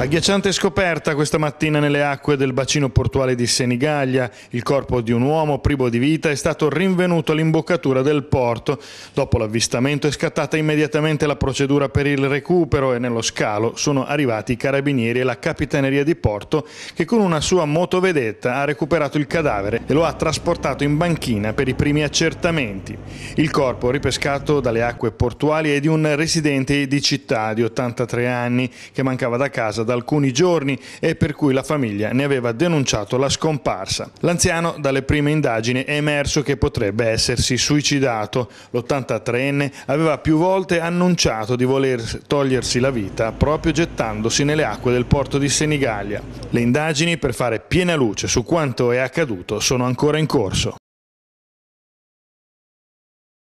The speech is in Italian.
Agghiacciante scoperta questa mattina nelle acque del bacino portuale di Senigallia. Il corpo di un uomo privo di vita è stato rinvenuto all'imboccatura del porto. Dopo l'avvistamento è scattata immediatamente la procedura per il recupero e nello scalo sono arrivati i carabinieri e la capitaneria di porto che con una sua motovedetta ha recuperato il cadavere e lo ha trasportato in banchina per i primi accertamenti. Il corpo ripescato dalle acque portuali è di un residente di città di 83 anni che mancava da casa da alcuni giorni e per cui la famiglia ne aveva denunciato la scomparsa. L'anziano dalle prime indagini è emerso che potrebbe essersi suicidato. L'83enne aveva più volte annunciato di voler togliersi la vita proprio gettandosi nelle acque del porto di Senigallia. Le indagini per fare piena luce su quanto è accaduto sono ancora in corso.